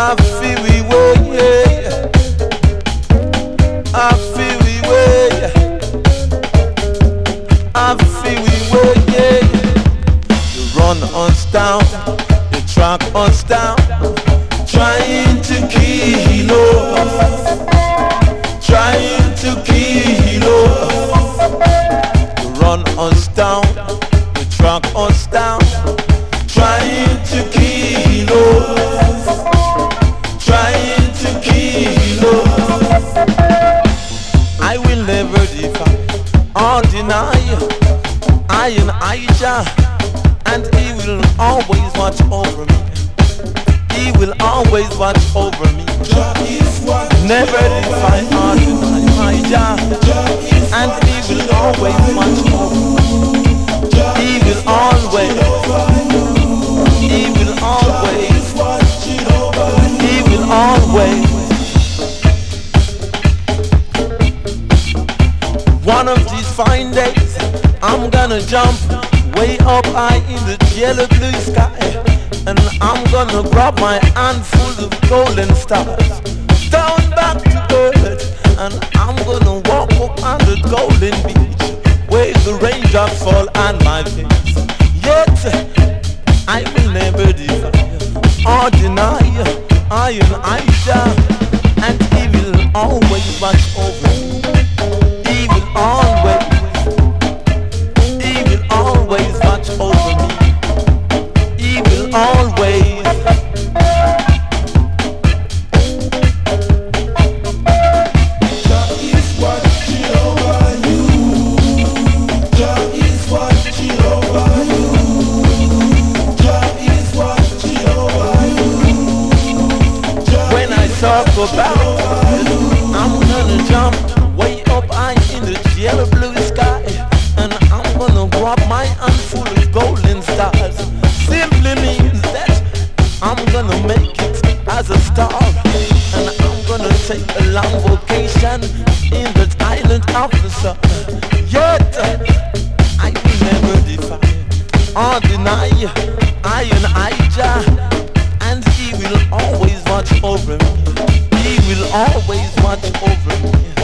I feel we way. I feel we way. I feel we way. You run us down, you track us down, trying to kill us, trying to kill us. You run us down, you track us down, trying. I will never defy or deny I and Aisha and he will always watch over me. He will always watch over me. Never defy or deny my Jah One of these fine days, I'm gonna jump way up high in the yellow blue sky, and I'm gonna grab my handful of golden stars down back to earth, and I'm gonna walk up on the golden beach where the raindrops fall on my face. Yet I will never defy or deny I am Aisha, and he will always watch over talk about I'm gonna jump way up high in the yellow blue sky, and I'm gonna grab my handful of golden stars. Simply means that I'm gonna make it as a star, and I'm gonna take a long vacation in the island of the sun. Yet I will never defy or deny I and Ija, and he will always watch over me. Always watch over me.